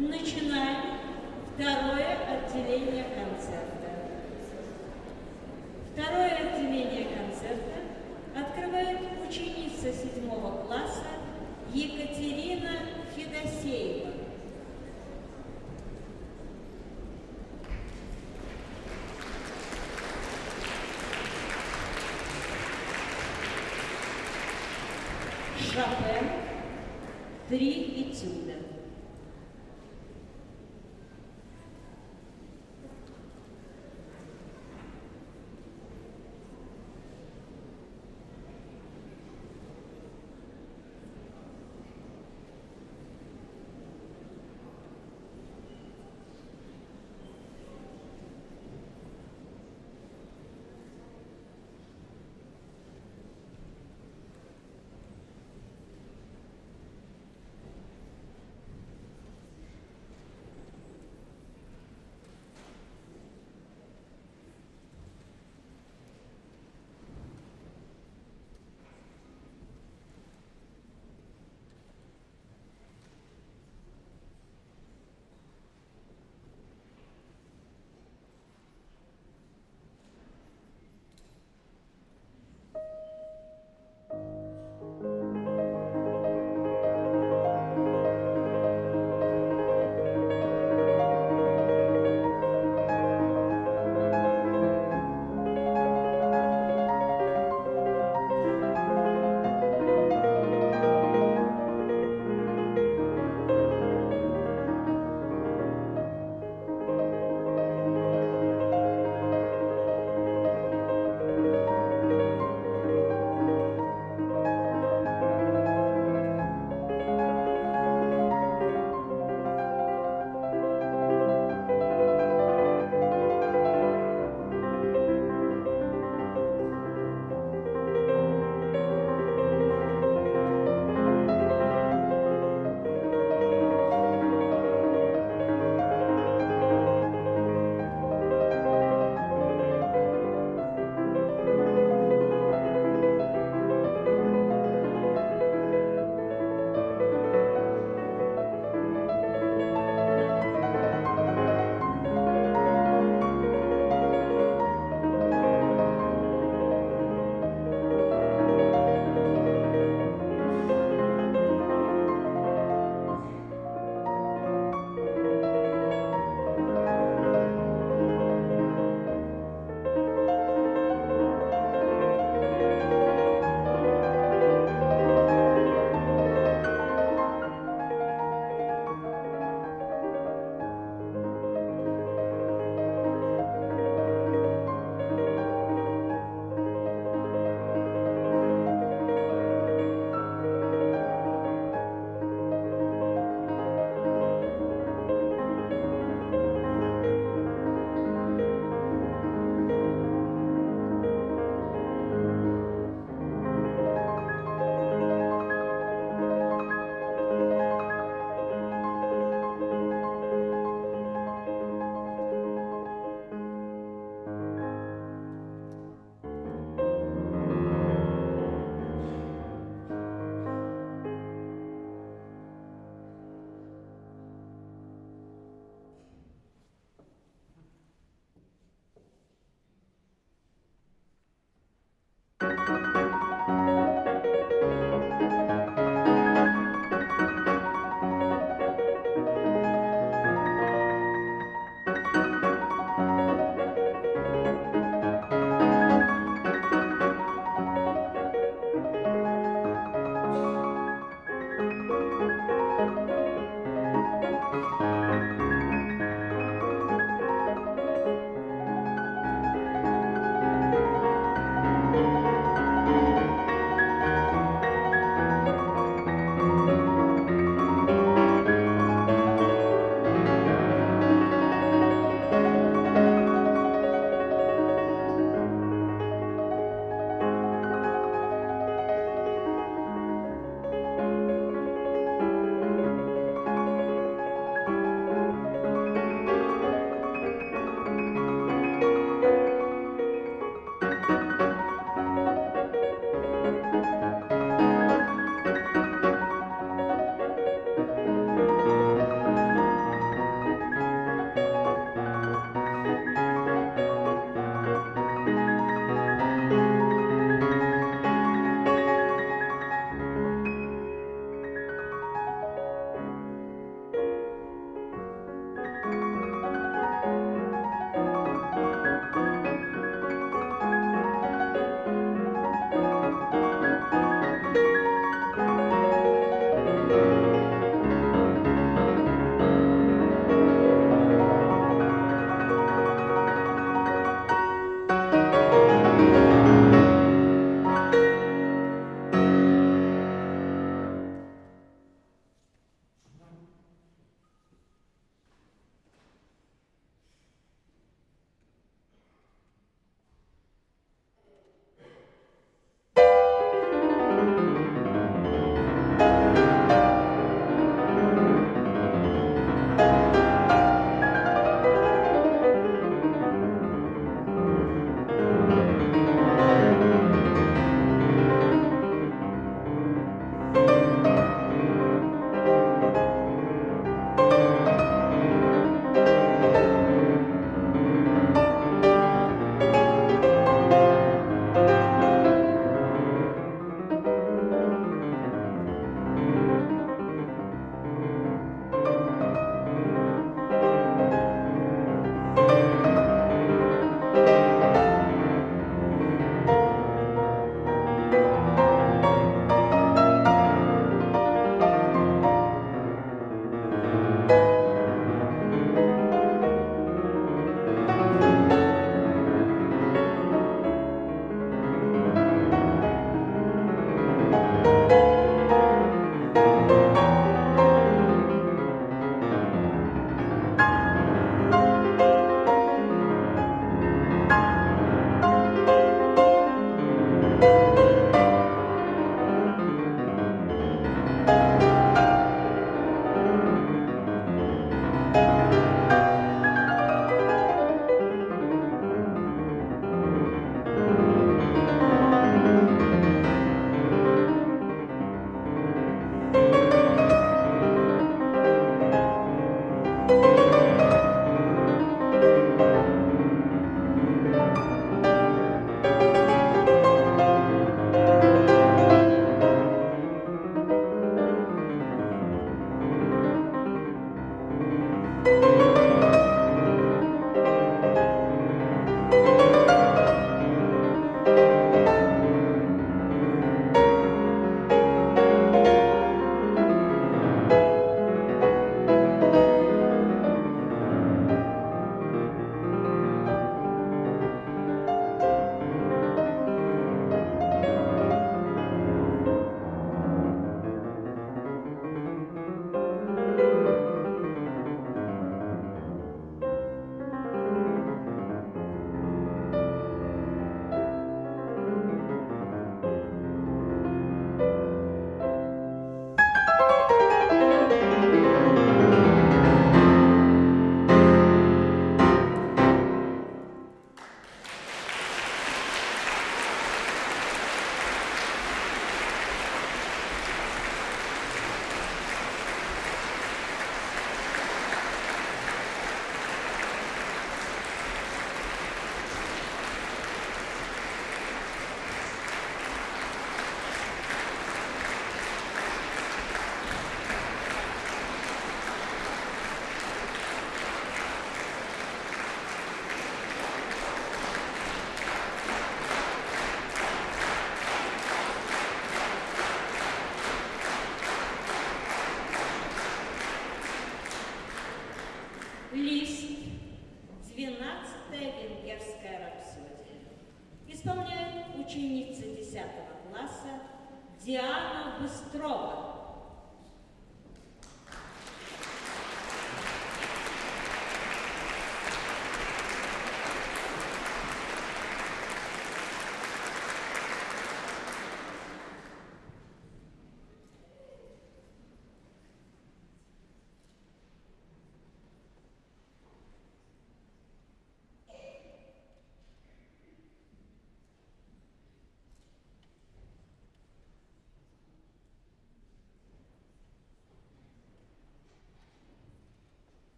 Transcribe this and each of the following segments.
Начинаем второе отделение концерта. Второе отделение концерта открывает ученица седьмого класса Екатерина Федосеева. Шопен «Три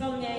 do mnie.